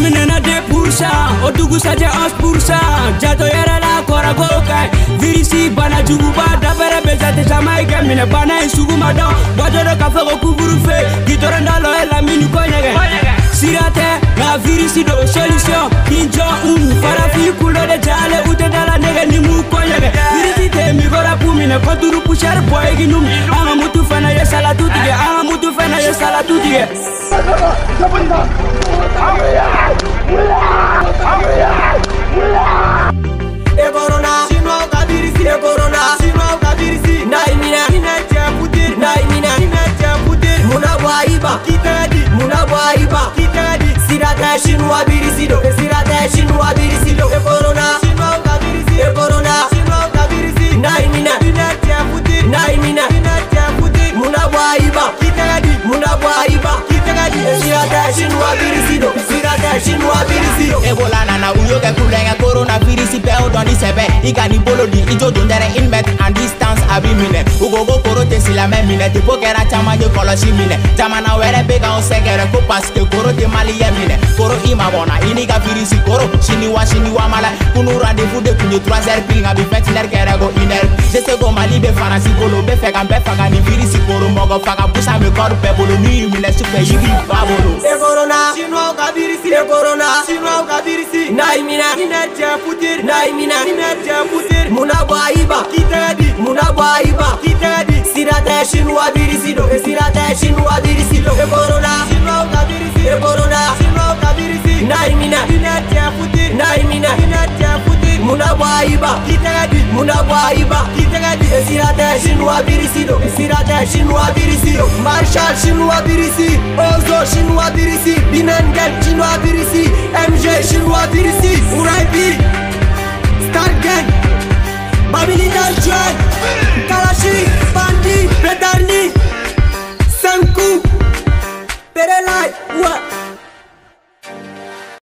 Namne na de pursa Odugu saja os pursa Jato yere la kora goka. Virisi bana juguba Dapere bezate jamaike Mine bana isuguma don Wajoro kafego kuburufe Gitore ndalo ela minu konyege Sirate na virisi do solution Kinjo umu farafi kulo de jale Ute dala nege ni mu konyege Virisi te migora pumine Konturu pushare boy ginum Ama mutu fana ye salatu tige Ama mutu fana ye salatu tige Sabunda, sabunda sinua virisi yo. e bolo nana u y'o kɛ kulonkɛ korona virisi bɛɛ y'o dɔn ni sɛbɛ i ka nin bolo di i jo don tɛrɛ in bɛ and distance a bi minɛ u ko ko koro te silamɛ minɛ depo kɛra caman ye kɔlɔsi minɛ jamana wɛrɛ bɛ k'an sɛgɛrɛ ko paseke koro te mali yɛ minɛ koro i ma bɔnna i n'i ka virisi koro siniwa siniwa mala kunu rendez-vous de tun ye trois heures pile nka bi fɛn ti nɛri kɛrɛ ko une heure je sais ko mali bɛ faransi bolo bɛ fɛ ka bɛ faga nin virisi koro mɔgɔ faga busa mi kɔri bɛɛ bolo n'u y'i minɛ sufɛ yiri b'a bolo. e korona sinuwa ka virisi sine corona sino kabirisi naimina ina jafutir naimina ina jafutir muna baiba kitadi muna baiba kitadi sira tashin wa birisi do sira tashin wa birisi do e corona sino kabirisi e corona sino kabirisi naimina ina jafutir naimina ina jafutir muna baiba kitadi tagadi munabwa iba kitagadi esirata shinwa birisido esirata shinwa birisi marshal shinwa birisi ozo shinwa birisi binangal shinwa birisi mj shinwa birisi uraibi